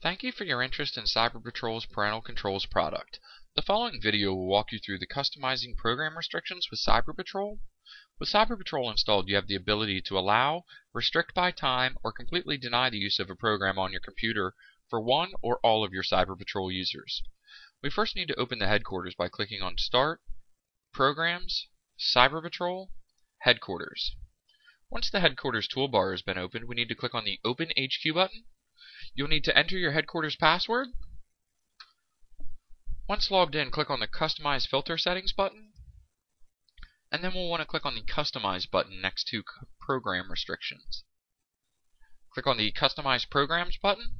Thank you for your interest in Cyber Patrol's Parental Controls product. The following video will walk you through the customizing program restrictions with Cyber Patrol. With Cyber Patrol installed, you have the ability to allow, restrict by time, or completely deny the use of a program on your computer for one or all of your Cyber Patrol users. We first need to open the headquarters by clicking on Start, Programs, Cyber Patrol, Headquarters. Once the headquarters toolbar has been opened, we need to click on the Open HQ button You'll need to enter your headquarters password. Once logged in, click on the Customize Filter Settings button. And then we'll want to click on the Customize button next to Program Restrictions. Click on the Customize Programs button.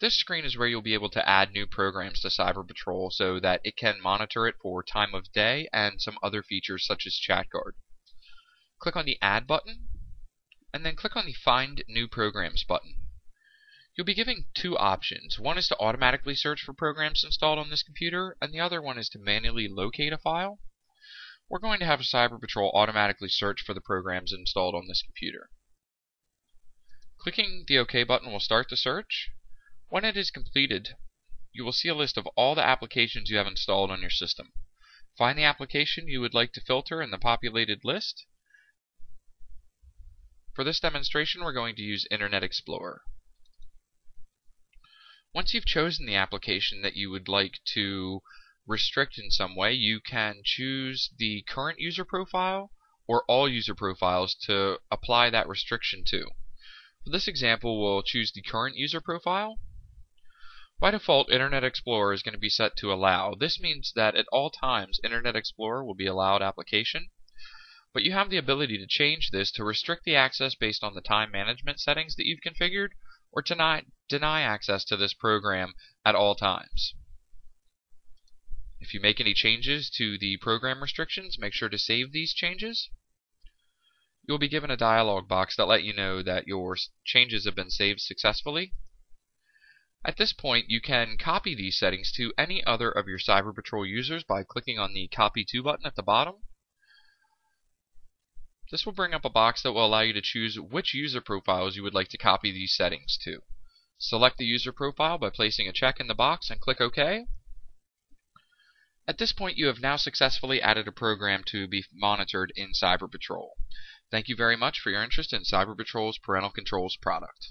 This screen is where you'll be able to add new programs to Cyber Patrol so that it can monitor it for time of day and some other features such as ChatGuard. Click on the Add button, and then click on the Find New Programs button. You'll be given two options. One is to automatically search for programs installed on this computer, and the other one is to manually locate a file. We're going to have Cyber Patrol automatically search for the programs installed on this computer. Clicking the OK button will start the search. When it is completed, you will see a list of all the applications you have installed on your system. Find the application you would like to filter in the populated list. For this demonstration, we're going to use Internet Explorer. Once you've chosen the application that you would like to restrict in some way, you can choose the current user profile or all user profiles to apply that restriction to. For this example, we'll choose the current user profile. By default, Internet Explorer is going to be set to allow. This means that at all times, Internet Explorer will be allowed application. But you have the ability to change this to restrict the access based on the time management settings that you've configured or to deny, deny access to this program at all times. If you make any changes to the program restrictions, make sure to save these changes. You'll be given a dialog box that let you know that your changes have been saved successfully. At this point, you can copy these settings to any other of your Cyber Patrol users by clicking on the Copy To button at the bottom. This will bring up a box that will allow you to choose which user profiles you would like to copy these settings to. Select the user profile by placing a check in the box and click OK. At this point, you have now successfully added a program to be monitored in Cyber Patrol. Thank you very much for your interest in Cyber Patrol's Parental Controls product.